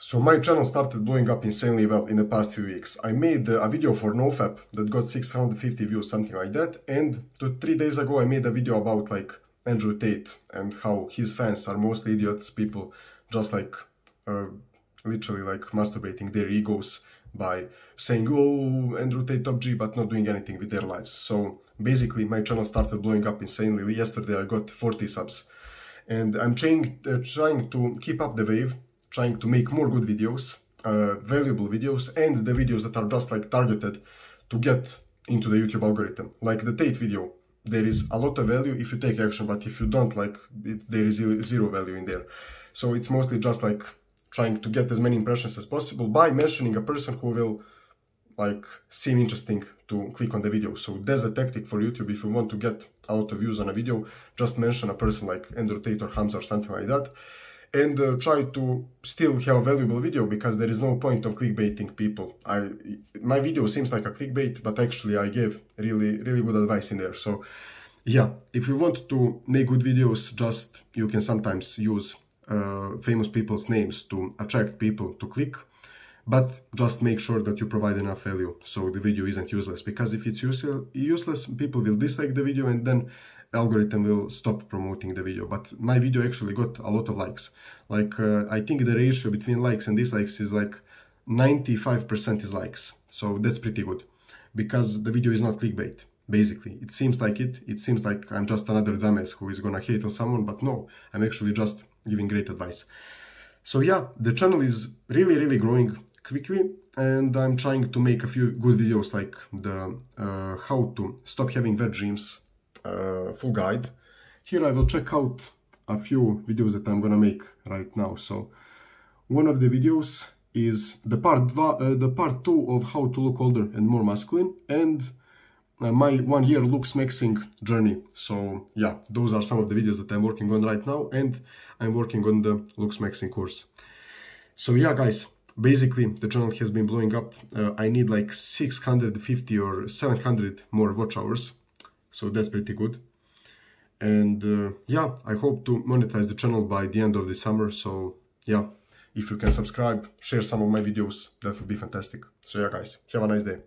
So my channel started blowing up insanely well in the past few weeks. I made a video for NoFap that got 650 views, something like that. And two, three days ago I made a video about like Andrew Tate and how his fans are mostly idiots, people just like uh, literally like masturbating their egos by saying, oh, Andrew Tate top G, but not doing anything with their lives. So basically my channel started blowing up insanely. Yesterday I got 40 subs and I'm trying, uh, trying to keep up the wave trying to make more good videos, uh, valuable videos, and the videos that are just like targeted to get into the YouTube algorithm. Like the Tate video, there is a lot of value if you take action, but if you don't, like, it, there is zero value in there. So it's mostly just like trying to get as many impressions as possible by mentioning a person who will like seem interesting to click on the video. So that's a tactic for YouTube. If you want to get a lot of views on a video, just mention a person like Andrew Tate or Hamza or something like that and uh, try to still have a valuable video because there is no point of clickbaiting people. I my video seems like a clickbait, but actually I gave really really good advice in there. So yeah, if you want to make good videos, just you can sometimes use uh, famous people's names to attract people to click. But just make sure that you provide enough value so the video isn't useless. Because if it's useless, people will dislike the video and then algorithm will stop promoting the video but my video actually got a lot of likes. Like uh, i think the ratio between likes and dislikes is like 95% is likes. So that's pretty good. Because the video is not clickbait basically. It seems like it. It seems like i'm just another dumbass who is gonna hate on someone but no i'm actually just giving great advice. So yeah the channel is really really growing quickly and i'm trying to make a few good videos like the uh, how to stop having wet dreams uh, full guide. Here I will check out a few videos that I'm gonna make right now. So one of the videos is the part uh, the part two of how to look older and more masculine and uh, my one year looks maxing journey so yeah those are some of the videos that i'm working on right now and i'm working on the looks maxing course so yeah guys basically the channel has been blowing up uh, i need like 650 or 700 more watch hours so that's pretty good. And uh, yeah i hope to monetize the channel by the end of the summer. So yeah if you can subscribe share some of my videos that would be fantastic. So yeah guys have a nice day